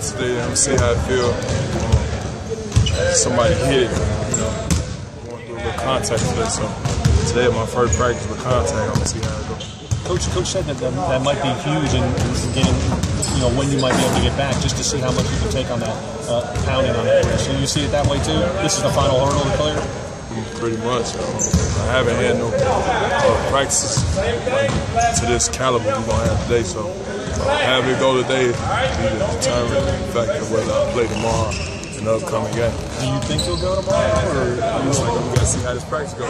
today and see how I feel. Um, somebody hit it, you know, going through a little contact today. So today my first practice with contact. I'm gonna see how it goes. Coach, coach said that, that that might be huge in, in getting, you know, when you might be able to get back, just to see how much you can take on that uh, pounding on it. So you see it that way too. This is the final hurdle to clear. Pretty much. Um, I haven't had no uh, practices like, to this caliber we're gonna have today. So uh, having it go today will determine the fact of whether I play tomorrow in the upcoming game. Do you think you'll go tomorrow, or Looks like we gotta see how this practice goes.